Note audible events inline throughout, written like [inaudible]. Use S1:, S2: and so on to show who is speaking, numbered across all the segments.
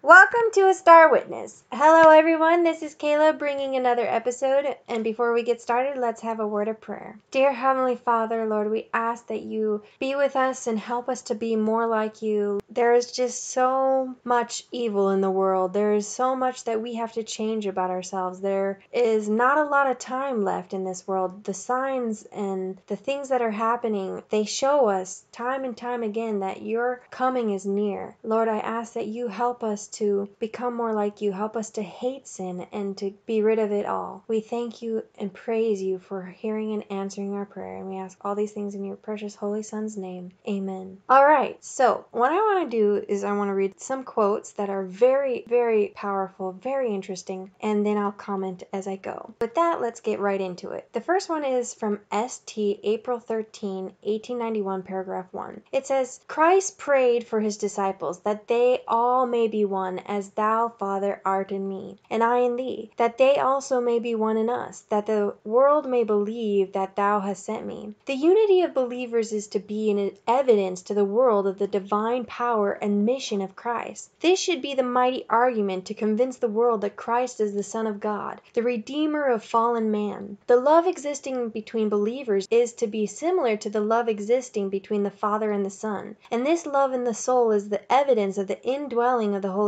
S1: Welcome to A Star Witness. Hello, everyone. This is Kayla bringing another episode. And before we get started, let's have a word of prayer. Dear Heavenly Father, Lord, we ask that you be with us and help us to be more like you. There is just so much evil in the world. There is so much that we have to change about ourselves. There is not a lot of time left in this world. The signs and the things that are happening, they show us time and time again that your coming is near. Lord, I ask that you help us to become more like you. Help us to hate sin and to be rid of it all. We thank you and praise you for hearing and answering our prayer. And we ask all these things in your precious holy Son's name. Amen. All right. So, what I want to do is I want to read some quotes that are very, very powerful, very interesting, and then I'll comment as I go. With that, let's get right into it. The first one is from St. April 13, 1891, paragraph 1. It says, Christ prayed for his disciples that they all may be one, as thou, Father, art in me, and I in thee, that they also may be one in us, that the world may believe that thou hast sent me. The unity of believers is to be an evidence to the world of the divine power and mission of Christ. This should be the mighty argument to convince the world that Christ is the Son of God, the Redeemer of fallen man. The love existing between believers is to be similar to the love existing between the Father and the Son, and this love in the soul is the evidence of the indwelling of the Holy Spirit.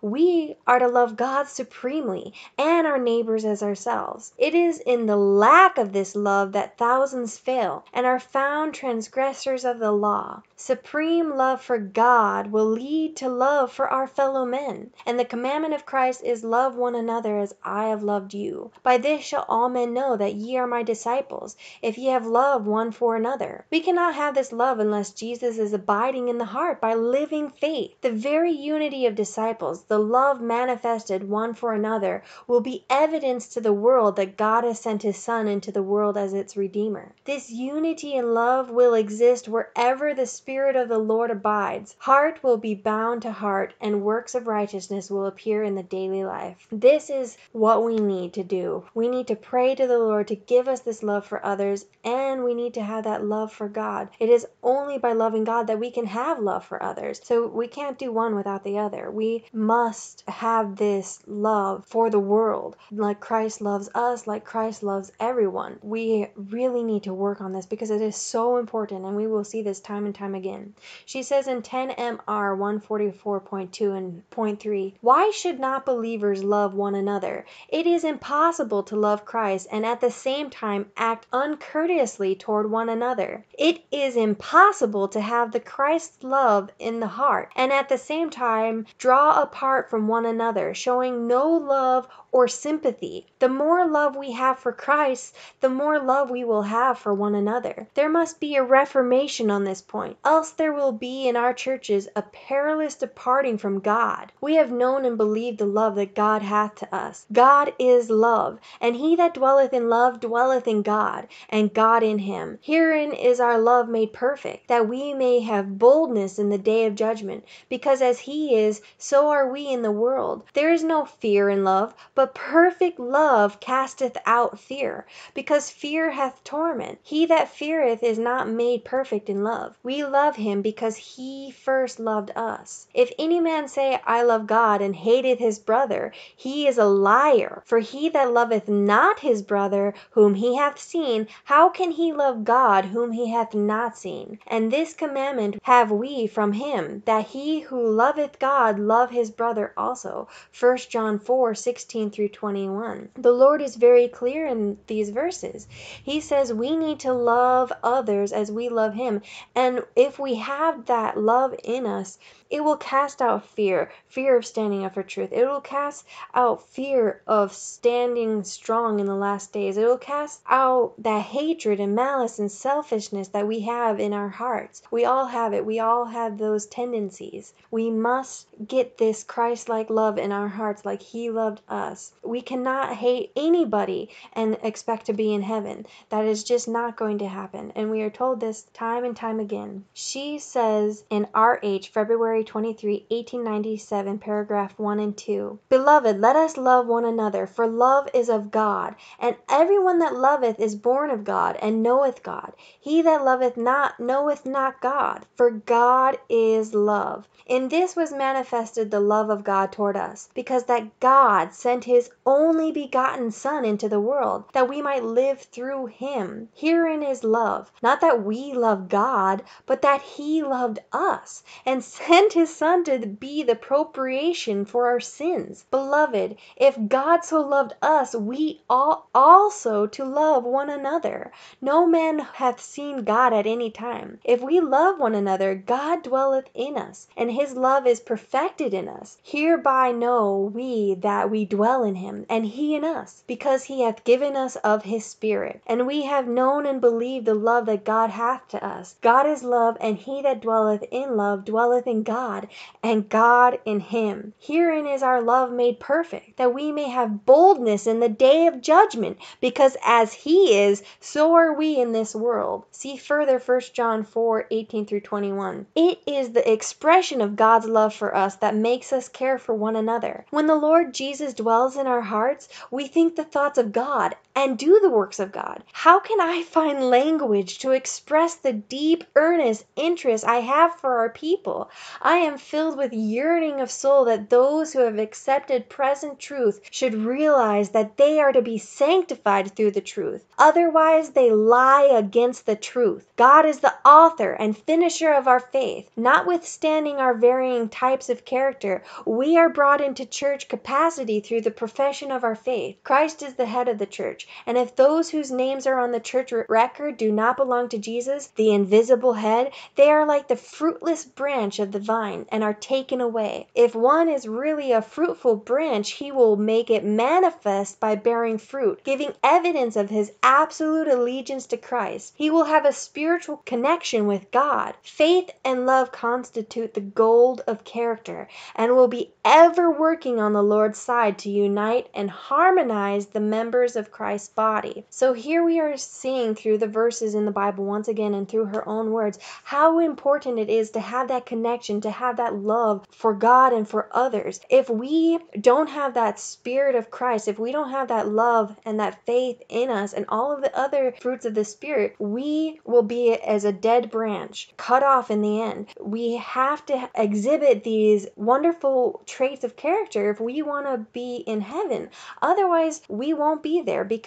S1: We are to love God supremely and our neighbors as ourselves. It is in the lack of this love that thousands fail and are found transgressors of the law. Supreme love for God will lead to love for our fellow men, and the commandment of Christ is love one another as I have loved you. By this shall all men know that ye are my disciples, if ye have love one for another. We cannot have this love unless Jesus is abiding in the heart by living faith. The very unity of disciples, the love manifested one for another, will be evidence to the world that God has sent his Son into the world as its Redeemer. This unity and love will exist wherever the Spirit of the Lord abides. Heart will be bound to heart, and works of righteousness will appear in the daily life. This is what we need to do. We need to pray to the Lord to give us this love for others, and we need to have that love for God. It is only by loving God that we can have love for others. So we can't do one without the other. We must have this love for the world, like Christ loves us, like Christ loves everyone. We really need to work on this because it is so important, and we will see this time and time again. She says in 10 MR 144.2 and point 3, why should not believers love one another? It is impossible to love Christ and at the same time act uncourteously toward one another. It is impossible to have the Christ love in the heart and at the same time draw apart from one another, showing no love or sympathy. The more love we have for Christ, the more love we will have for one another. There must be a reformation on this point, else there will be in our churches a perilous departing from God. We have known and believed the love that God hath to us. God is love, and he that dwelleth in love dwelleth in God, and God in him. Herein is our love made perfect, that we may have boldness in the day of judgment, because as he is, so are we in the world. There is no fear in love, but perfect love casteth out fear, because fear hath torment. He that feareth is not made perfect in love. We love him because he first loved us. If any man say, I love God, and hateth his brother, he is a liar. For he that loveth not his brother whom he hath seen, how can he love God whom he hath not seen? And this commandment have we from him, that he who loveth God love his brother also. 1 John 4 16 through 21. The Lord is very clear in these verses. He says we need to love others as we love him. And if we have that love in us, it will cast out fear, fear of standing up for truth. It will cast out fear of standing strong in the last days. It will cast out that hatred and malice and selfishness that we have in our hearts. We all have it. We all have those tendencies. We must get this Christ like love in our hearts like He loved us. We cannot hate anybody and expect to be in heaven. That is just not going to happen. And we are told this time and time again. She says in RH, February 23, 1897, paragraph 1 and 2 Beloved, let us love one another, for love is of God. And every one that loveth is born of God, and knoweth God. He that loveth not knoweth not God, for God is love. In this was manifested the love of God toward us, because that God sent his only begotten Son into the world, that we might live through him. Herein is love, not that we love God, but that he loved us, and [laughs] sent his Son to be the propitiation for our sins. Beloved, if God so loved us, we ought also to love one another. No man hath seen God at any time. If we love one another, God dwelleth in us, and his love is perfected in us. Hereby know we that we dwell in him, and he in us, because he hath given us of his Spirit. And we have known and believed the love that God hath to us. God is love, and he that dwelleth in love dwelleth in God, and God in him. Herein is our love made perfect, that we may have boldness in the day of judgment, because as he is, so are we in this world. See further 1 John 4 18 through 21. It is the expression of God's love for us that makes us care for one another. When the Lord Jesus dwells in our hearts, we think the thoughts of God and do the works of God. How can I find language to express the deep, earnest interest I have for our people? I am filled with yearning of soul that those who have accepted present truth should realize that they are to be sanctified through the truth. Otherwise they lie against the truth. God is the author and finisher of our faith. Notwithstanding our varying types of character, we are brought into church capacity through the profession of our faith. Christ is the head of the church, and if those whose names are on the church record do not belong to Jesus, the invisible head, they are like the fruitless branch of the vine and are taken away. If one is really a fruitful branch, he will make it manifest by bearing fruit, giving evidence of his absolute allegiance to Christ. He will have a spiritual connection with God. Faith and love constitute the gold of character, and will be ever working on the Lord's side to unite and harmonize the members of Christ's body. So here we are seeing through the verses in the Bible once again and through her own words how important it is to have that connection, to have that love for God and for others. If we don't have that spirit of Christ, if we don't have that love and that faith in us and all of the other fruits of the spirit, we will be as a dead branch, cut off in the end. We have to exhibit these wonderful traits of character if we want to be in heaven. Otherwise, we won't be there because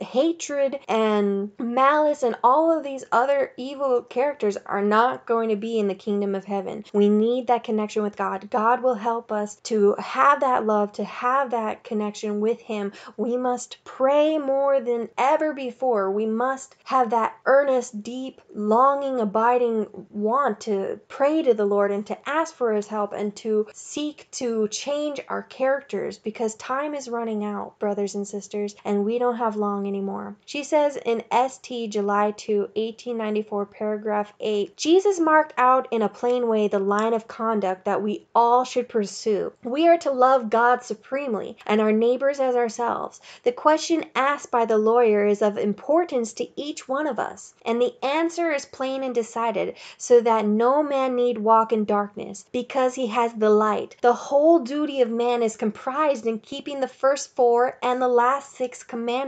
S1: hatred and malice and all of these other evil characters are not going to be in the kingdom of heaven. We need that connection with God. God will help us to have that love, to have that connection with Him. We must pray more than ever before. We must have that earnest, deep, longing, abiding want to pray to the Lord and to ask for His help and to seek to change our characters because time is running out, brothers and sisters, and we don't have long anymore. She says in St. July 2, 1894, paragraph 8 Jesus marked out in a plain way the line of conduct that we all should pursue. We are to love God supremely and our neighbors as ourselves. The question asked by the lawyer is of importance to each one of us, and the answer is plain and decided, so that no man need walk in darkness, because he has the light. The whole duty of man is comprised in keeping the first four and the last six commandments.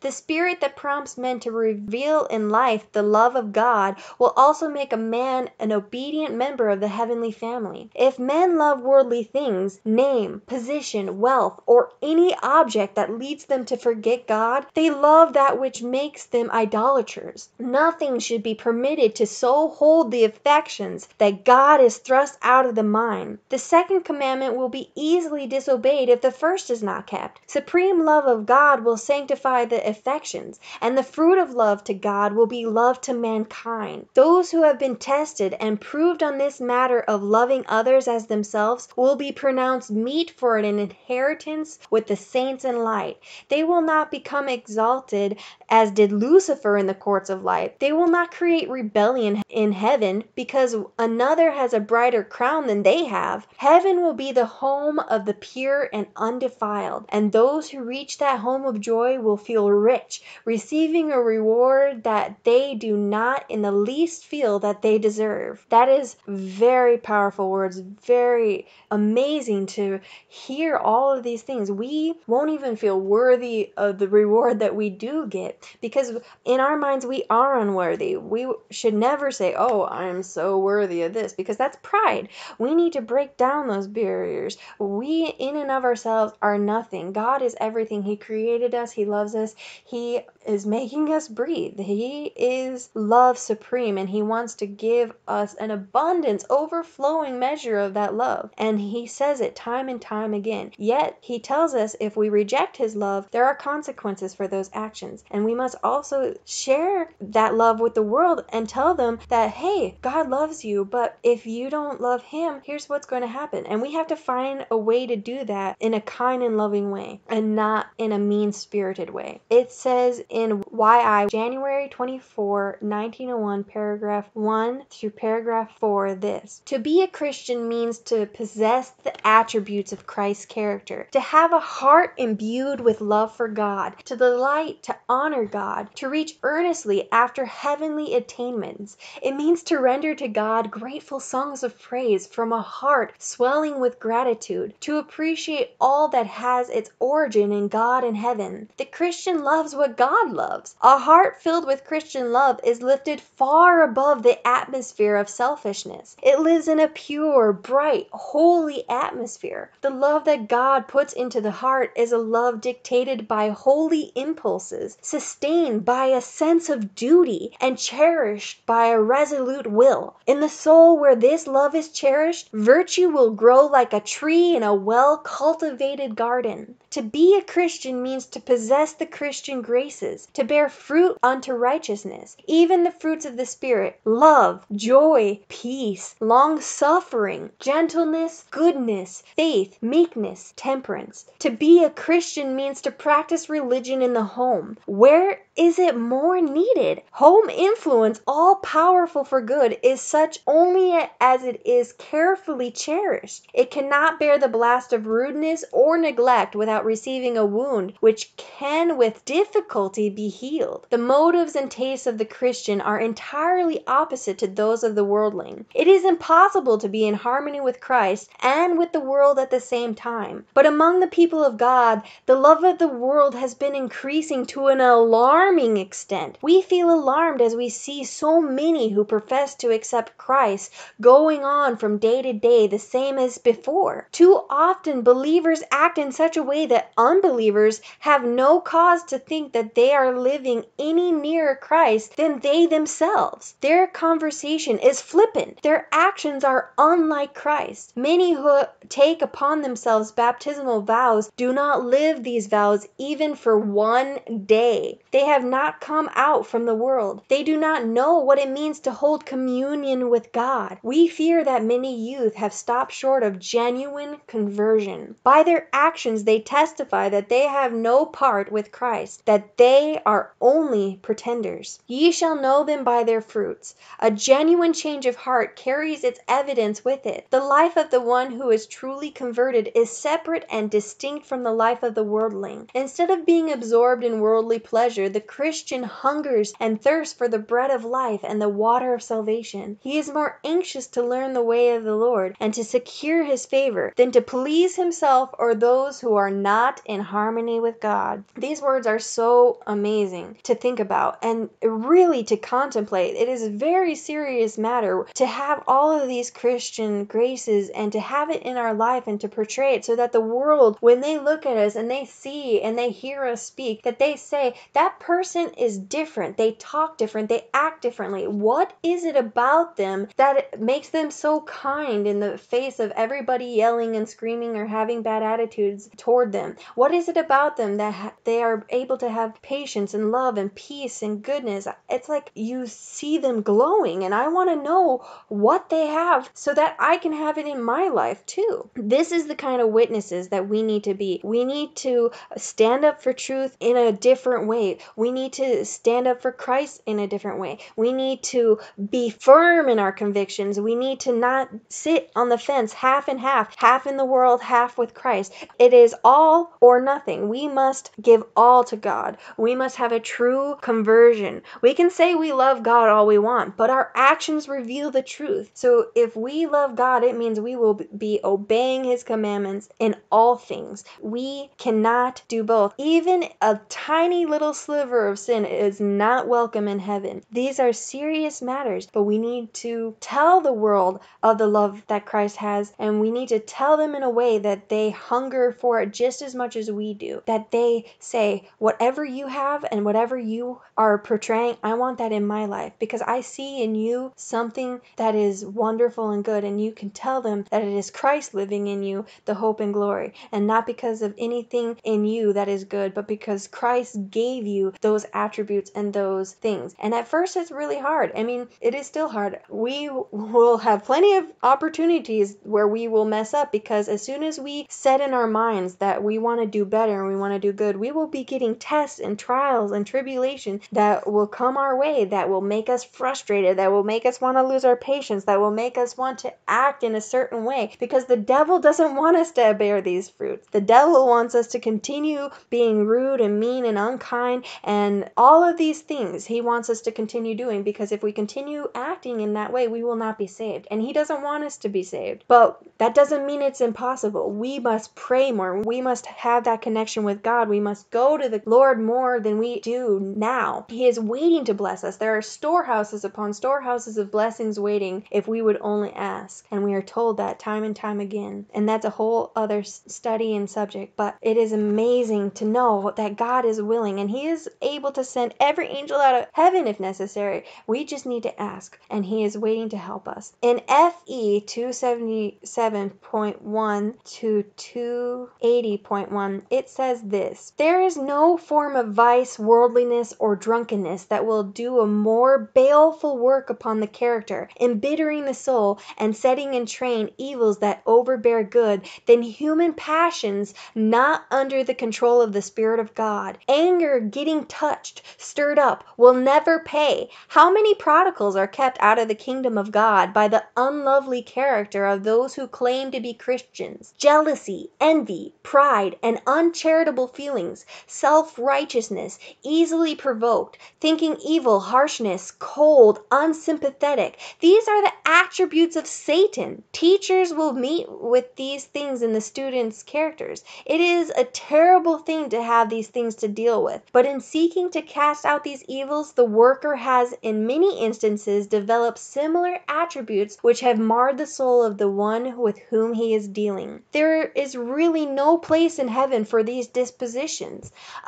S1: The spirit that prompts men to reveal in life the love of God will also make a man an obedient member of the heavenly family. If men love worldly things, name, position, wealth, or any object that leads them to forget God, they love that which makes them idolaters. Nothing should be permitted to so hold the affections that God is thrust out of the mind. The second commandment will be easily disobeyed if the first is not kept. Supreme love of God will sanctify the affections, and the fruit of love to God will be love to mankind. Those who have been tested and proved on this matter of loving others as themselves will be pronounced meet for an inheritance with the saints in light. They will not become exalted as did Lucifer in the courts of light. They will not create rebellion in heaven because another has a brighter crown than they have. Heaven will be the home of the pure and undefiled, and those who reach that home of joy will feel rich, receiving a reward that they do not in the least feel that they deserve. That is very powerful words, very amazing to hear all of these things. We won't even feel worthy of the reward that we do get because in our minds we are unworthy. We should never say, "Oh, I am so worthy of this," because that's pride. We need to break down those barriers. We, in and of ourselves, are nothing. God is everything. He created us, He loves us, He is making us breathe. He is love supreme, and He wants to give us an abundance, overflowing measure of that love. And He says it time and time again. Yet, He tells us if we reject His love, there are consequences for those actions. And we must also share that love with the world and tell them that, hey, God loves you, but if you don't love Him, here's what's going to happen. And we have to find a way to do that in a kind and loving way and not in a mean spirited way. It says in YI January 24, 1901, paragraph 1 through paragraph 4 this To be a Christian means to possess the attributes of Christ's character, to have a heart imbued with love for God, to delight to honor God, to reach earnestly after heavenly attainments. It means to render to God grateful songs of praise from a heart swelling with gratitude, to appreciate all that has its origin in God and heaven. The Christian loves what God loves. A heart filled with Christian love is lifted far above the atmosphere of selfishness. It lives in a pure, bright, holy atmosphere. The love that God puts into the heart is a love dictated by holy impulses, sustained by a sense of duty, and cherished by a resolute will. In the soul where this love is cherished, virtue will grow like a tree in a well cultivated garden. To be a Christian means to possess the Christian graces, to bear fruit unto righteousness, even the fruits of the Spirit love, joy, peace, long suffering, gentleness, goodness, faith, meekness, temperance. To be a Christian means to practice religion in the home. Where is it more needed? Home influence, all powerful for good, is such only as it is carefully cherished. It cannot bear the blast of rudeness or neglect without receiving a wound which can with difficulty be healed. The motives and tastes of the Christian are entirely opposite to those of the worldling. It is impossible to be in harmony with Christ and with the world at the same time. But among the people of God the love of the world has been increasing to an alarming extent. We feel alarmed as we see so many who profess to accept Christ going on from day to day the same as before. Too often believers act in such a way that unbelievers have no cause to think that they are living any nearer Christ than they themselves. Their conversation is flippant. Their actions are unlike Christ. Many who take upon themselves baptismal vows do not live these vows even for one day. They have not come out from the world. They do not know what it means to hold communion with God. We fear that many youth have stopped short of genuine conversion. By their actions they testify that they have no part with Christ, that they are only pretenders. Ye shall know them by their fruits. A genuine change of heart carries its evidence with it. The life of the one who is truly converted is separate and distinct from the life of the worldling. Instead of being absorbed in worldly pleasure, the Christian hungers and thirsts for the bread of life and the water of salvation. He is more anxious to learn the way of the Lord and to secure his favor than to please himself or those who are not in harmony with God. These words are so amazing to think about and really to contemplate. It is a very serious matter to have all of these Christian graces and to have it in our life and to portray it so that the world, when they look at us and they see and they hear us speak, that they say, that person is different. They talk different. They act differently. What is it about them that makes them so kind in the face of everybody yelling and screaming or having bad attitudes toward them? What is it about them that ha- they are able to have patience and love and peace and goodness? It's like you see them glowing, and I want to know what they have so that I can have it in my life too. This is the kind of witnesses that we need to be. We need to stand up for truth in a different way. We need to stand up for Christ in a different way. We need to be firm in our convictions. We need to not sit on the fence half and half, half in the world, half with Christ. It is all or nothing. We must give all to God. We must have a true conversion. We can say we love God all we want, but our actions reveal the truth. So if we love God, it means we will be obeying His commandments in all things. We cannot do both. Even a tiny tiny little sliver of sin is not welcome in heaven. These are serious matters, but we need to tell the world of the love that Christ has, and we need to tell them in a way that they hunger for it just as much as we do. That they say, whatever you have and whatever you are portraying, I want that in my life because I see in you something that is wonderful and good, and you can tell them that it is Christ living in you, the hope and glory, and not because of anything in you that is good, but because Christ gave you those attributes and those things. And at first, it's really hard. I mean, it is still hard. We will have plenty of opportunities where we will mess up because as soon as we set in our minds that we want to do better and we want to do good, we will be getting tests and trials and tribulation that will come our way that will make us frustrated, that will make us want to lose our patience, that will make us want to act in a certain way because the devil doesn't want us to bear these fruits. The devil wants us to continue being rude and mean and unkind and all of these things he wants us to continue doing because if we continue acting in that way, we will not be saved. And he doesn't want us to be saved. But that doesn't mean it's impossible. We must pray more. We must have that connection with God. We must go to the Lord more than we do now. He is waiting to bless us. There are storehouses upon storehouses of blessings waiting if we would only ask. And we are told that time and time again. And that's a whole other study and subject. But it is amazing to know that God is willing and He is able to send every angel out of heaven if necessary. We just need to ask, and He is waiting to help us. In FE 277.1 to 280.1, it says this There is no form of vice, worldliness, or drunkenness that will do a more baleful work upon the character, embittering the soul, and setting in train evils that overbear good, than human passions not under the control of the Spirit of God. Anger getting touched, stirred up, will never pay. How many prodigals are kept out of the kingdom of God by the unlovely character of those who claim to be Christians? Jealousy, envy, pride, and uncharitable feelings, self righteousness, easily provoked, thinking evil, harshness, cold, unsympathetic. These are the attributes of Satan. Teachers will meet with these things in the students' characters. It is a terrible thing to have these things to deal with, but in seeking to cast out these evils, the worker has in many instances developed similar attributes which have marred the soul of the one with whom he is dealing. There is really no place in heaven for these dispositions.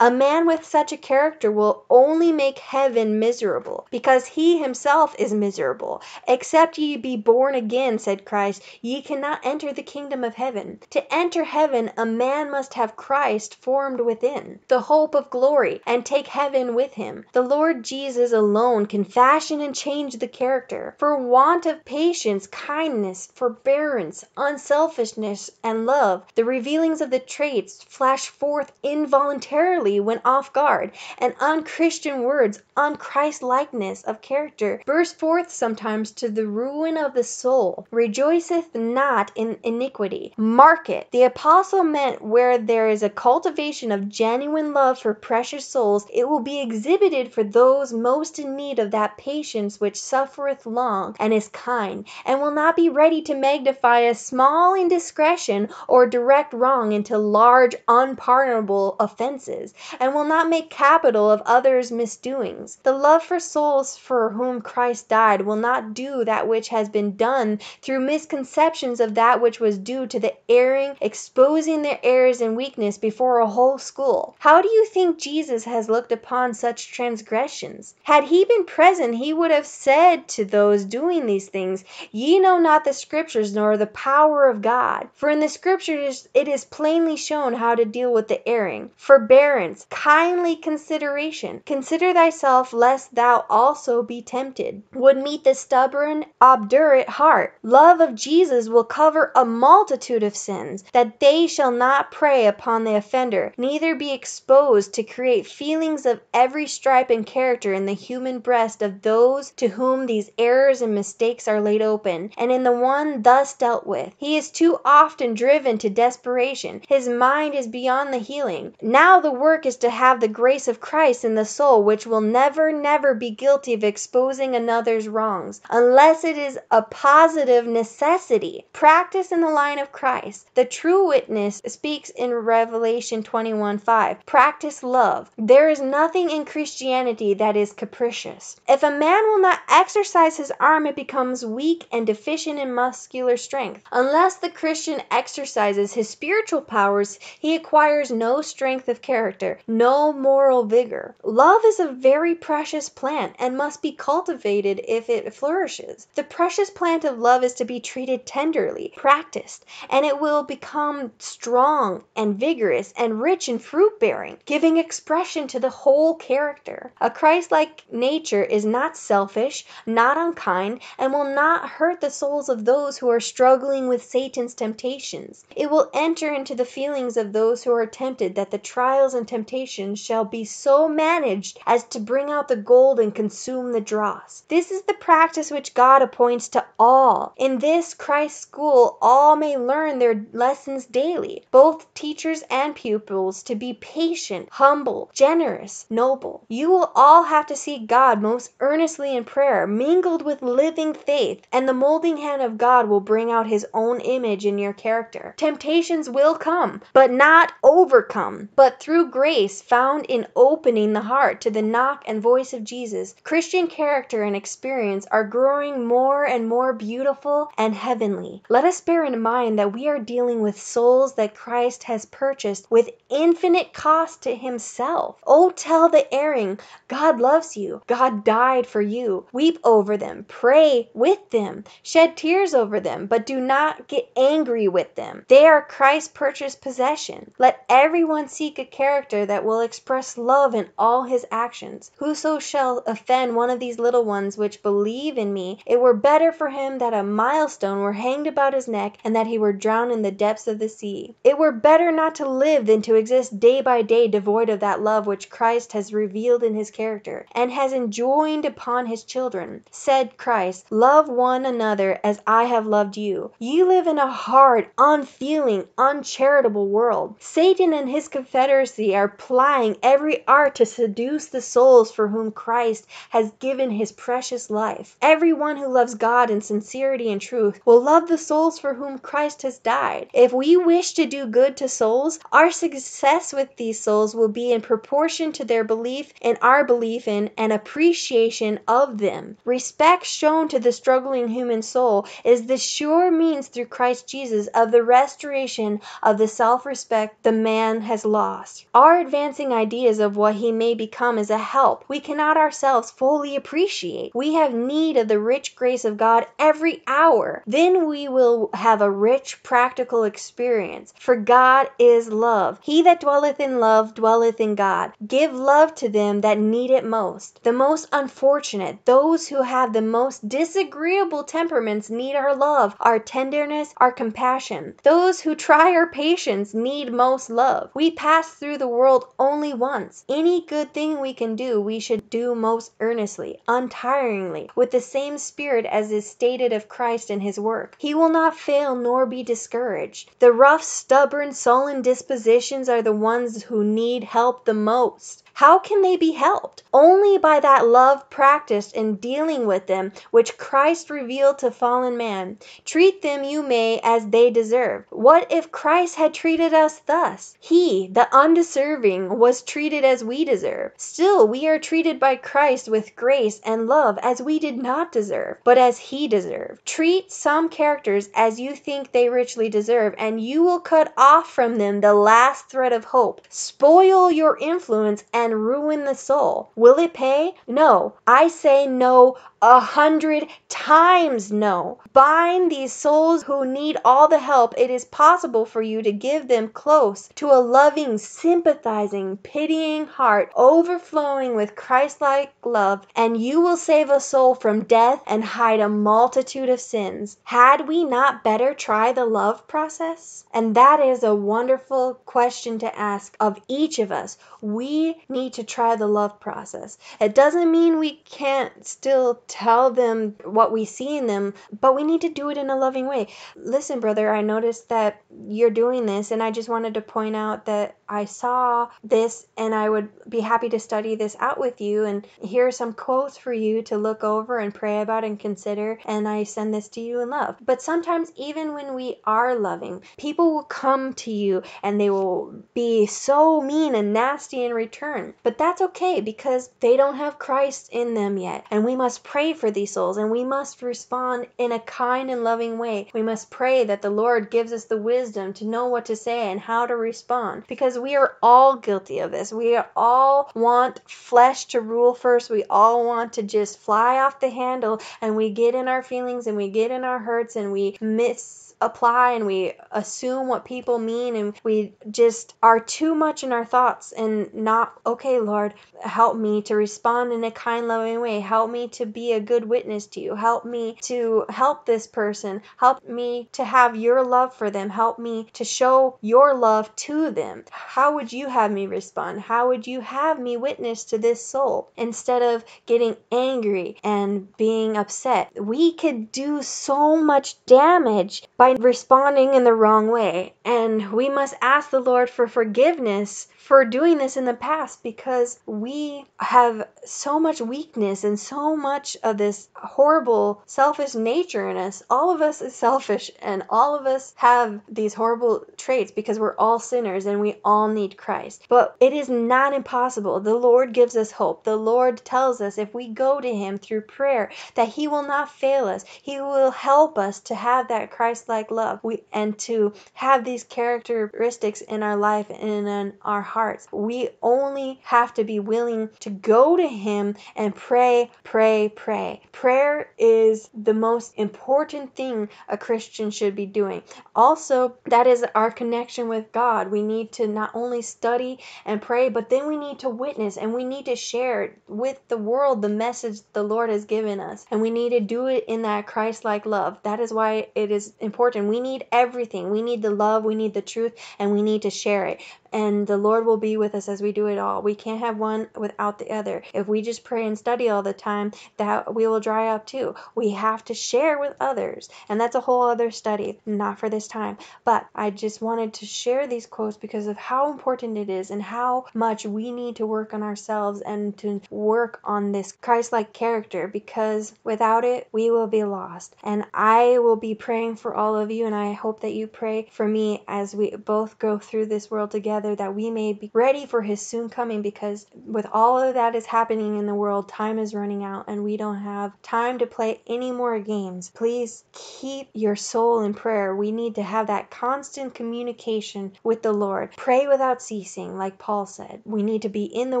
S1: A man with such a character will only make heaven miserable, because he himself is miserable. Except ye be born again, said Christ, ye cannot enter the kingdom of heaven. To enter heaven a man must have Christ formed within, the hope of glory, and take heaven with him. The Lord Jesus alone can fashion and change the character. For want of patience, kindness, forbearance, unselfishness, and love, the revealings of the traits flash forth involuntarily when off guard, and unchristian words, unChristlikeness of character, burst forth sometimes to the ruin of the soul. Rejoiceth not in iniquity. Mark it. The apostle meant where there is a cultivation of genuine love for precious souls, it will be exhibited for those most in need of that patience which suffereth long and is kind, and will not be ready to magnify a small indiscretion or direct wrong into large unpardonable offences, and will not make capital of others' misdoings. The love for souls for whom Christ died will not do that which has been done through misconceptions of that which was due to the erring, exposing their errors and weakness before a whole school. How do you think Jesus has looked upon such transgressions? Had he been present, he would have said to those doing these things, Ye know not the scriptures nor the power of God. For in the scriptures it is plainly shown how to deal with the erring. Forbearance, kindly consideration, consider thyself lest thou also be tempted, would meet the stubborn, obdurate heart. Love of Jesus will cover a multitude of sins, that they shall not prey upon the offender, neither be exposed to create feelings of every stripe and character in the human breast of those to whom these errors and mistakes are laid open, and in the one thus dealt with. He is too often driven to desperation. His mind is beyond the healing. Now the work is to have the grace of Christ in the soul which will never, never be guilty of exposing another's wrongs, unless it is a positive necessity. Practice in the line of Christ. The true witness speaks in Revelation 21 5. Practice love love. There is nothing in Christianity that is capricious. If a man will not exercise his arm it becomes weak and deficient in muscular strength. Unless the Christian exercises his spiritual powers he acquires no strength of character, no moral vigor. Love is a very precious plant and must be cultivated if it flourishes. The precious plant of love is to be treated tenderly, practiced, and it will become strong and vigorous and rich in fruit bearing, giving expression to the whole character. A Christ like nature is not selfish, not unkind, and will not hurt the souls of those who are struggling with Satan's temptations. It will enter into the feelings of those who are tempted that the trials and temptations shall be so managed as to bring out the gold and consume the dross. This is the practice which God appoints to all. In this Christ's school all may learn their lessons daily, both teachers and pupils, to be patient, humble, generous, noble. You will all have to seek God most earnestly in prayer, mingled with living faith, and the molding hand of God will bring out his own image in your character. Temptations will come, but not overcome, but through grace found in opening the heart to the knock and voice of Jesus. Christian character and experience are growing more and more beautiful and heavenly. Let us bear in mind that we are dealing with souls that Christ has purchased with infinite cost to himself. Oh, tell the erring, God loves you. God died for you. Weep over them, pray with them, shed tears over them, but do not get angry with them. They are Christ's purchased possession. Let everyone a character that will express love in all his actions. Whoso shall offend one of these little ones which believe in me, it were better for him that a milestone were hanged about his neck and that he were drowned in the depths of the sea. It were better not to live than to exist day by day devoid of that love which Christ has revealed in his character, and has enjoined upon his children. Said Christ, Love one another as I have loved you. You live in a hard, unfeeling, uncharitable world. Satan and his confederacy are plying every art to seduce the souls for whom Christ has given his precious life. Every one who loves God in sincerity and truth will love the souls for whom Christ has died. If we wish to do good to souls, our success with these souls will be in proportion to their belief in our belief in and appreciation of them. Respect shown to the struggling human soul is the sure means through Christ Jesus of the restoration of the self respect the man has lost. Our advancing ideas of what he may become is a help we cannot ourselves fully appreciate. We have need of the rich grace of God every hour. Then we will have a rich practical experience. For God is love. He that dwelleth in love dwelleth in God. Give love to them that need it most. The most unfortunate, those who have the most disagreeable temperaments need our love, our tenderness, our compassion. Those who try our patience need most love. We pass through the world only once. Any good thing we can do we should do most earnestly, untiringly, with the same spirit as is stated of Christ in his work. He will not fail nor be discouraged. The rough, stubborn, sullen dispositions are the ones who need help the most. How can they be helped? Only by that love practiced in dealing with them which Christ revealed to fallen man. Treat them you may as they deserve. What if Christ had treated us thus? He, the undeserving, was treated as we deserve. Still we are treated by Christ with grace and love as we did not deserve, but as he deserved. Treat some characters as you think they richly deserve, and you will cut off from them the last thread of hope. Spoil your influence and ruin the soul. Will it pay? No. I say no a hundred times no. Bind these souls who need all the help it is possible for you to give them close to a loving, sympathizing, pitying heart overflowing with Christlike love, and you will save a soul from death and hide a multitude of sins. Had we not better try the love process? And that is a wonderful question to ask of each of us. We need to try the love process. It doesn't mean we can't still tell them what we see in them, but we need to do it in a loving way. Listen, brother, I noticed that you're doing this, and I just wanted to point out that I saw this and I would be happy to study this out with you. And here are some quotes for you to look over and pray about and consider. And I send this to you in love. But sometimes, even when we are loving, people will come to you and they will be so mean and nasty in return. But that's okay because they don't have Christ in them yet. And we must pray for these souls and we must respond in a kind and loving way. We must pray that the Lord gives us the wisdom to know what to say and how to respond because we are all guilty of this. We all want flesh to rule first. We all want to just fly off the handle and we get in our feelings and we get in our hurts and we miss apply and we assume what people mean and we just are too much in our thoughts and not okay lord help me to respond in a kind loving way. Help me to be a good witness to you. Help me to help this person. Help me to have your love for them. Help me to show your love to them. How would you have me respond? How would you have me witness to this soul? Instead of getting angry and being upset. We could do so much damage by by responding in the wrong way. And we must ask the Lord for forgiveness for doing this in the past because we have so much weakness and so much of this horrible selfish nature in us. All of us is selfish and all of us have these horrible traits because we're all sinners and we all need Christ. But it is not impossible. The Lord gives us hope. The Lord tells us if we go to Him through prayer that He will not fail us. He will help us to have that Christ like love we, and to have these characteristics in our life and in our hearts. We only have to be willing to go to Him and pray, pray, pray. Prayer is the most important thing a Christian should be doing. Also, that is our connection with God. We need to not only study and pray, but then we need to witness and we need to share with the world the message the Lord has given us. And we need to do it in that Christ like love. That is why it is important. We need everything. We need the love, we need the truth, and we need to share it and the Lord will be with us as we do it all. We can't have one without the other. If we just pray and study all the time, that we will dry up too. We have to share with others, and that's a whole other study, not for this time. But I just wanted to share these quotes because of how important it is and how much we need to work on ourselves and to work on this Christ like character because without it, we will be lost. And I will be praying for all of you, and I hope that you pray for me as we both go through this world together together that we may be ready for his soon coming because with all of that is happening in the world, time is running out and we don't have time to play any more games. Please keep your soul in prayer. We need to have that constant communication with the Lord. Pray without ceasing, like Paul said. We need to be in the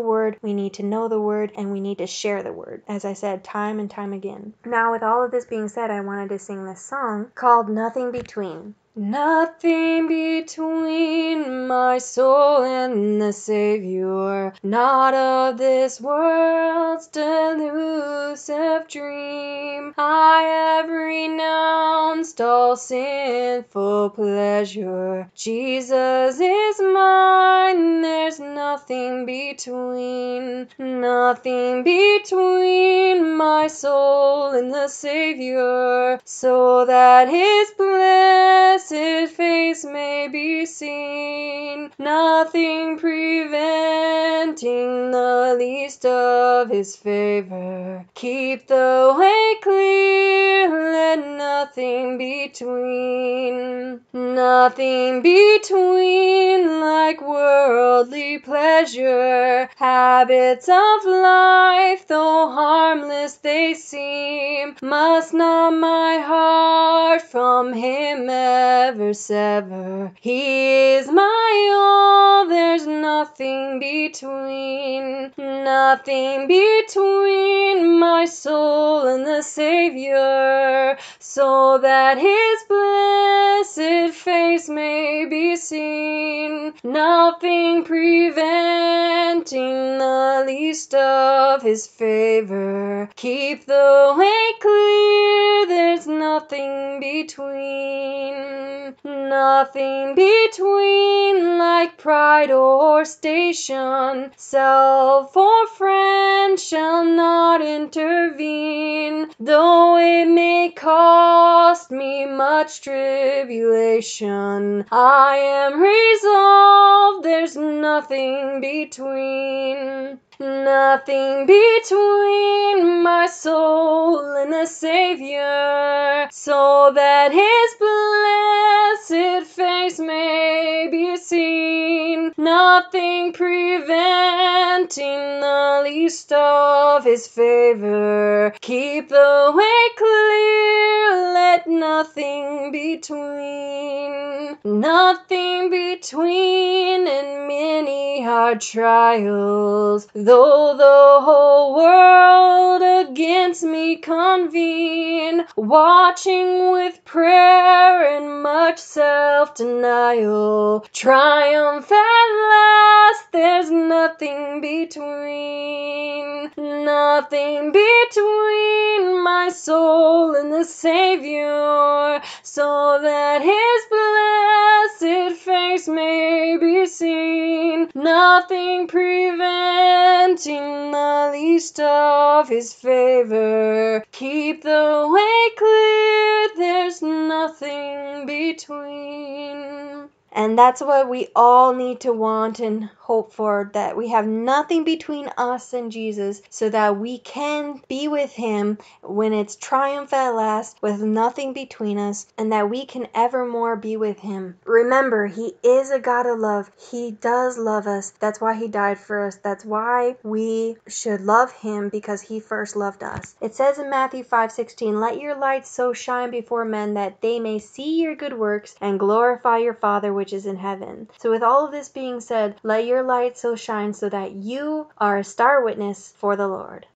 S1: Word, we need to know the Word, and we need to share the Word, as I said time and time again. Now, with all of this being said, I wanted to sing this song called Nothing Between. Nothing between my soul and the Savior, not of this world's delusive dream. I have renounced all sinful pleasure. Jesus is mine, there's nothing between, nothing between my soul and the Savior, so that His blessed blessed face may be seen, nothing preventing the least of his favor. Keep the way clear, let nothing between, nothing between like worldly pleasure, habits of life, though harmless they seem, must not my heart from him ever sever. He is my all, there's nothing between, nothing between my soul and the Savior, so that His blessed face may be seen, nothing preventing the least of His favor. Keep the way clear, there's nothing between nothing between like pride or station. Self or friend shall not intervene, though it may cost me much tribulation. I am resolved, there's nothing between. Nothing between my soul and the Savior, so that His blessed face may be seen. Nothing preventing the least of His favor. Keep the way clear, let nothing between. Nothing between and many hard trials. Though the whole world against me convene, watching with prayer and much self denial, triumph at last, there's nothing between, nothing between my soul and the Savior, so that His seen, nothing preventing the least of His favor. Keep the way clear, there's nothing between. And that's what we all need to want and hope for that we have nothing between us and Jesus so that we can be with Him when it's triumph at last with nothing between us and that we can evermore be with Him. Remember, He is a God of love. He does love us. That's why He died for us. That's why we should love Him because He first loved us. It says in Matthew 5:16, "Let your light so shine before men that they may see your good works and glorify your Father which is in heaven." So with all of this being said, let your light so shine so that you are a star witness for the Lord.